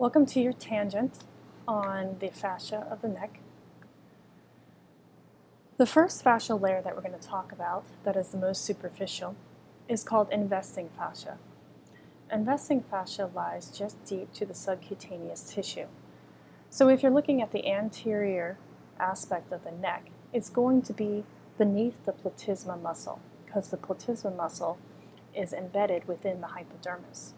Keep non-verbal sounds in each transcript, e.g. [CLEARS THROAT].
Welcome to your tangent on the fascia of the neck. The first fascial layer that we're going to talk about, that is the most superficial, is called investing fascia. Investing fascia lies just deep to the subcutaneous tissue. So if you're looking at the anterior aspect of the neck, it's going to be beneath the platysma muscle because the platysma muscle is embedded within the hypodermis.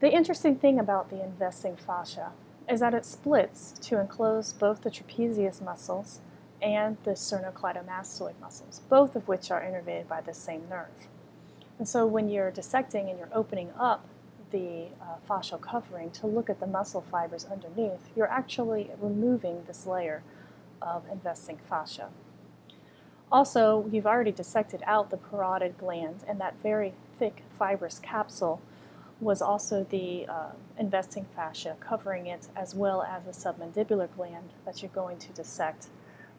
The interesting thing about the investing fascia is that it splits to enclose both the trapezius muscles and the sternocleidomastoid muscles, both of which are innervated by the same nerve. And so when you're dissecting and you're opening up the uh, fascial covering to look at the muscle fibers underneath, you're actually removing this layer of investing fascia. Also, you've already dissected out the parotid gland, and that very thick fibrous capsule was also the uh, investing fascia covering it, as well as the submandibular gland that you're going to dissect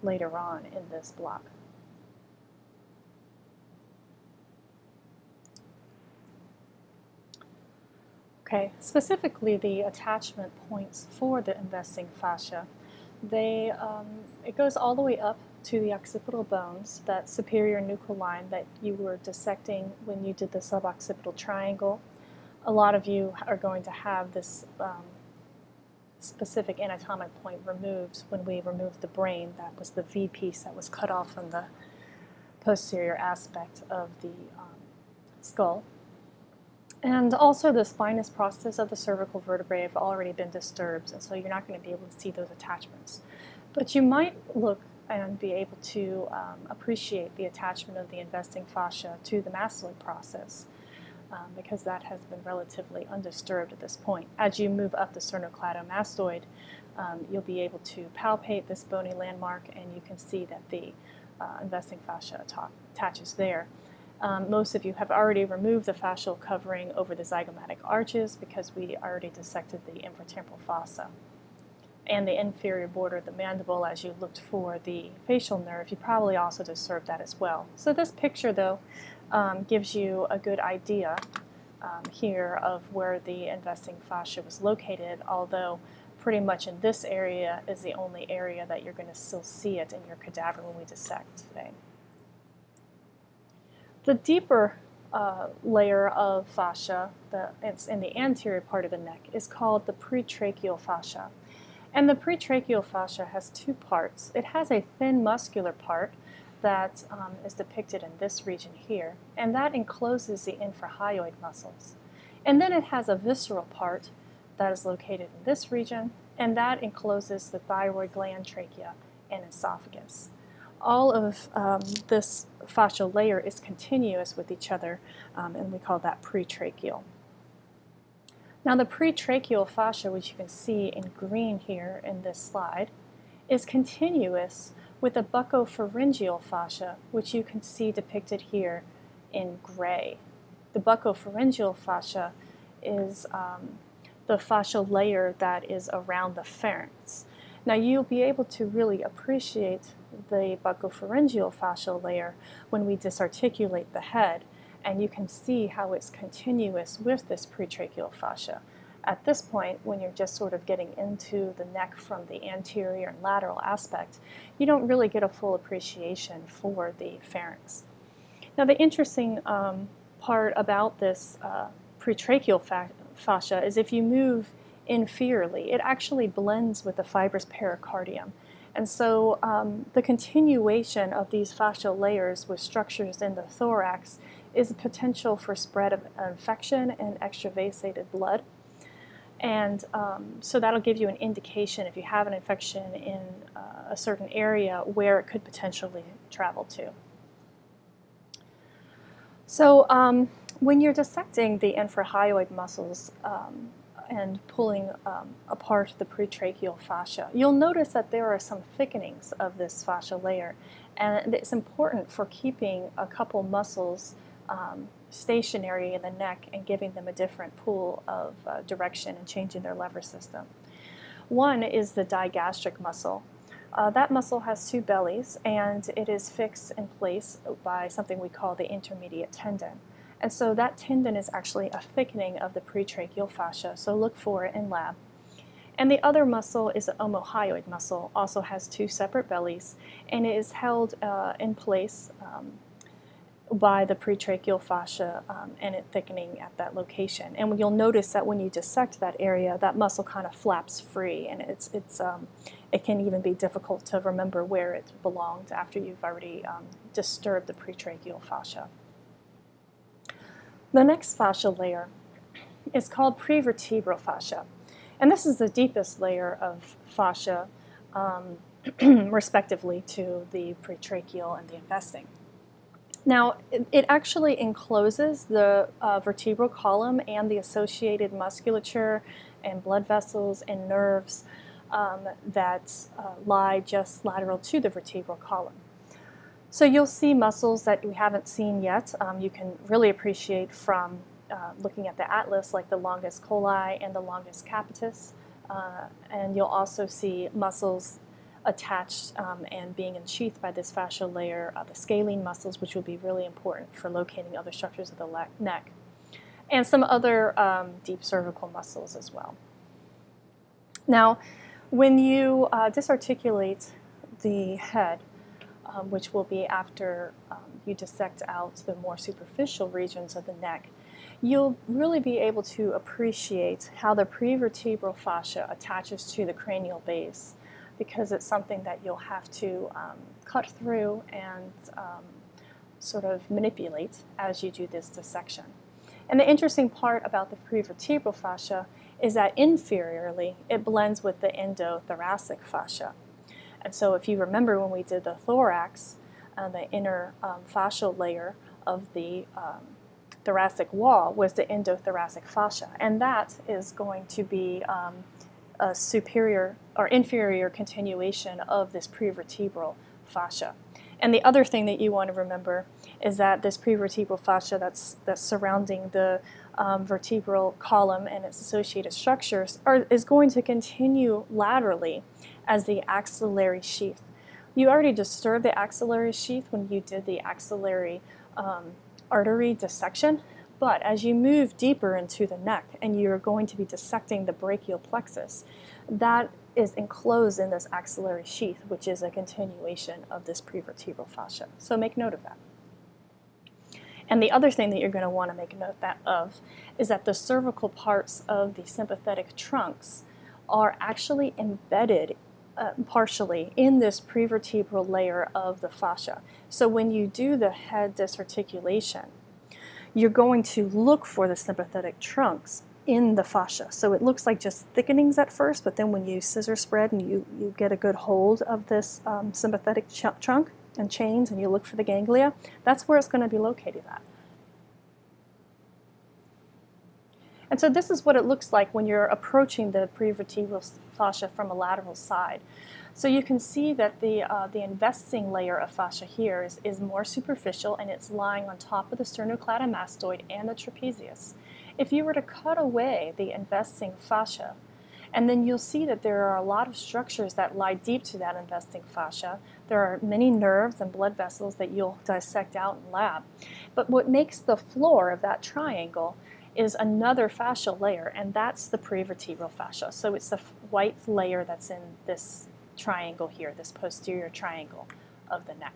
later on in this block. Okay, specifically the attachment points for the investing fascia. They, um, it goes all the way up to the occipital bones, that superior nuchal line that you were dissecting when you did the suboccipital triangle. A lot of you are going to have this um, specific anatomic point removed when we removed the brain. That was the V piece that was cut off from the posterior aspect of the um, skull. And also the spinous process of the cervical vertebrae have already been disturbed, and so you're not going to be able to see those attachments. But you might look and be able to um, appreciate the attachment of the investing fascia to the mastoid process um, because that has been relatively undisturbed at this point. As you move up the sternocleidomastoid, um, you'll be able to palpate this bony landmark and you can see that the uh, investing fascia attaches there. Um, most of you have already removed the fascial covering over the zygomatic arches because we already dissected the infratemporal fossa and the inferior border of the mandible as you looked for the facial nerve, you probably also disturbed that as well. So this picture, though, um, gives you a good idea um, here of where the investing fascia was located, although pretty much in this area is the only area that you're going to still see it in your cadaver when we dissect today. The deeper uh, layer of fascia, the, it's in the anterior part of the neck, is called the pretracheal fascia. And the pretracheal fascia has two parts. It has a thin muscular part that um, is depicted in this region here, and that encloses the infrahyoid muscles. And then it has a visceral part that is located in this region, and that encloses the thyroid gland, trachea, and esophagus. All of um, this fascial layer is continuous with each other, um, and we call that pretracheal. Now the pretracheal fascia, which you can see in green here in this slide, is continuous with the buccopharyngeal fascia, which you can see depicted here in gray. The buccopharyngeal fascia is um, the fascial layer that is around the pharynx. Now you'll be able to really appreciate the buccopharyngeal fascial layer when we disarticulate the head and you can see how it's continuous with this pretracheal fascia. At this point, when you're just sort of getting into the neck from the anterior and lateral aspect, you don't really get a full appreciation for the pharynx. Now, the interesting um, part about this uh, pretracheal fa fascia is if you move inferiorly, it actually blends with the fibrous pericardium. And so um, the continuation of these fascial layers with structures in the thorax is a potential for spread of infection and extravasated blood. And um, so that'll give you an indication if you have an infection in uh, a certain area where it could potentially travel to. So um, when you're dissecting the infrahyoid muscles um, and pulling um, apart the pretracheal fascia, you'll notice that there are some thickenings of this fascia layer. And it's important for keeping a couple muscles um, stationary in the neck and giving them a different pool of uh, direction and changing their lever system. One is the digastric muscle. Uh, that muscle has two bellies and it is fixed in place by something we call the intermediate tendon. And so that tendon is actually a thickening of the pretracheal fascia, so look for it in lab. And the other muscle is the omohyoid muscle, also has two separate bellies, and it is held uh, in place um, by the pretracheal fascia um, and it thickening at that location. And you'll notice that when you dissect that area, that muscle kind of flaps free, and it's, it's, um, it can even be difficult to remember where it belonged after you've already um, disturbed the pretracheal fascia. The next fascial layer is called prevertebral fascia. And this is the deepest layer of fascia, um, [CLEARS THROAT] respectively, to the pretracheal and the investing. Now, it, actually encloses the uh, vertebral column and the associated musculature and blood vessels and nerves um, that uh, lie just lateral to the vertebral column. So you'll see muscles that we haven't seen yet. Um, you can really appreciate from uh, looking at the atlas, like the longus colli and the longus capitis. Uh, and you'll also see muscles attached um, and being ensheathed by this fascial layer, uh, the scalene muscles, which will be really important for locating other structures of the neck, and some other um, deep cervical muscles as well. Now, when you uh, disarticulate the head, um, which will be after um, you dissect out the more superficial regions of the neck, you'll really be able to appreciate how the prevertebral fascia attaches to the cranial base because it's something that you'll have to um, cut through and um, sort of manipulate as you do this dissection. And the interesting part about the prevertebral fascia is that inferiorly it blends with the endothoracic fascia. And so if you remember when we did the thorax, uh, the inner um, fascial layer of the um, thoracic wall was the endothoracic fascia, and that is going to be um, a superior or inferior continuation of this prevertebral fascia. And the other thing that you want to remember is that this prevertebral fascia that's, that's surrounding the um, vertebral column and its associated structures are, is going to continue laterally as the axillary sheath. You already disturbed the axillary sheath when you did the axillary um, artery dissection, but as you move deeper into the neck and you're going to be dissecting the brachial plexus, that is enclosed in this axillary sheath, which is a continuation of this prevertebral fascia. So make note of that. And the other thing that you're going to want to make note that of is that the cervical parts of the sympathetic trunks are actually embedded uh, partially in this prevertebral layer of the fascia. So when you do the head disarticulation, you're going to look for the sympathetic trunks in the fascia. So it looks like just thickenings at first, but then when you scissor spread and you, you get a good hold of this um, sympathetic ch trunk and chains and you look for the ganglia, that's where it's going to be located at. And so this is what it looks like when you're approaching the prevertebral fascia from a lateral side. So you can see that the, uh, the investing layer of fascia here is, is more superficial and it's lying on top of the sternocleidomastoid and the trapezius. If you were to cut away the investing fascia, and then you'll see that there are a lot of structures that lie deep to that investing fascia. There are many nerves and blood vessels that you'll dissect out in lab. But what makes the floor of that triangle is another fascial layer, and that's the prevertebral fascia. So it's the white layer that's in this triangle here, this posterior triangle of the neck.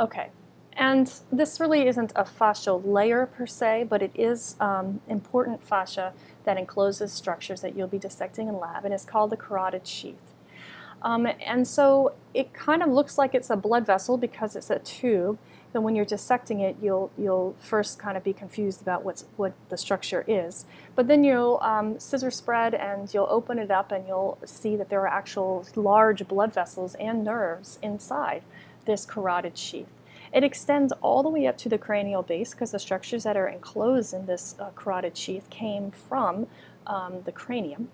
Okay, and this really isn't a fascial layer per se, but it is um, important fascia that encloses structures that you'll be dissecting in lab, and it's called the carotid sheath. Um, and so it kind of looks like it's a blood vessel because it's a tube, then when you're dissecting it, you'll you'll first kind of be confused about what's what the structure is. But then you'll um, scissor spread and you'll open it up and you'll see that there are actual large blood vessels and nerves inside this carotid sheath. It extends all the way up to the cranial base because the structures that are enclosed in this uh, carotid sheath came from um, the cranium.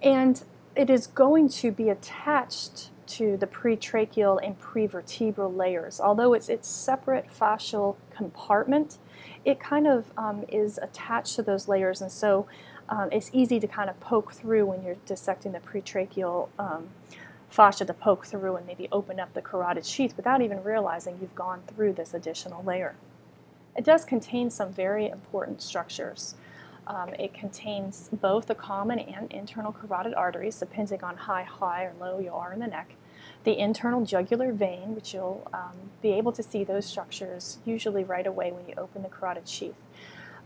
And it is going to be attached to the pretracheal and prevertebral layers. Although it's its separate fascial compartment, it kind of um, is attached to those layers, and so um, it's easy to kind of poke through when you're dissecting the pretracheal um, fascia to poke through and maybe open up the carotid sheath without even realizing you've gone through this additional layer. It does contain some very important structures. Um, it contains both the common and internal carotid arteries, depending on how high or low you are in the neck. The internal jugular vein, which you'll um, be able to see those structures usually right away when you open the carotid sheath.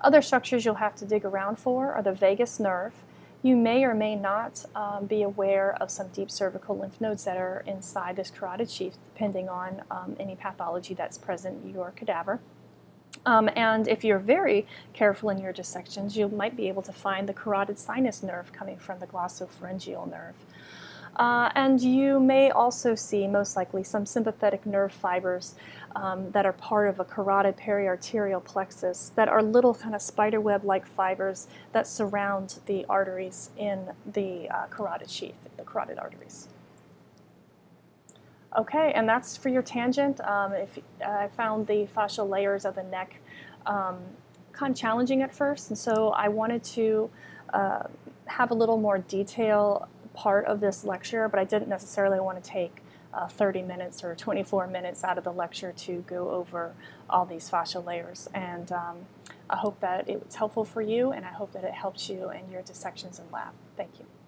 Other structures you'll have to dig around for are the vagus nerve. You may or may not um, be aware of some deep cervical lymph nodes that are inside this carotid sheath, depending on um, any pathology that's present in your cadaver. Um, and if you're very careful in your dissections, you might be able to find the carotid sinus nerve coming from the glossopharyngeal nerve. Uh, and you may also see, most likely, some sympathetic nerve fibers um, that are part of a carotid periarterial plexus that are little kind of spiderweb-like fibers that surround the arteries in the uh, carotid sheath, the carotid arteries. Okay, and that's for your tangent. Um, if I found the fascial layers of the neck um, kind of challenging at first, and so I wanted to uh, have a little more detail part of this lecture, but I didn't necessarily want to take uh, 30 minutes or 24 minutes out of the lecture to go over all these fascial layers. And um, I hope that it was helpful for you, and I hope that it helps you in your dissections in lab. Thank you.